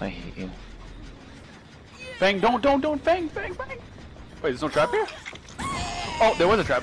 I hate you. Bang, don't, don't, don't, bang, bang, bang! Wait, there's no trap here? Oh, there was a trap.